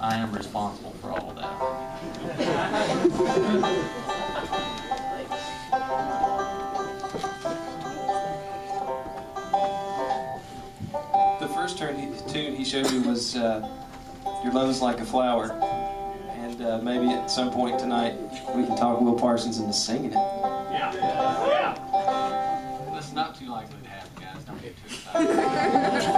I am responsible for all of that. The first he, tune he showed me was uh, Your is Like a Flower. And uh, maybe at some point tonight we can talk Will Parsons into singing it. Yeah. Yeah. That's not too likely to happen, guys. Don't get too excited.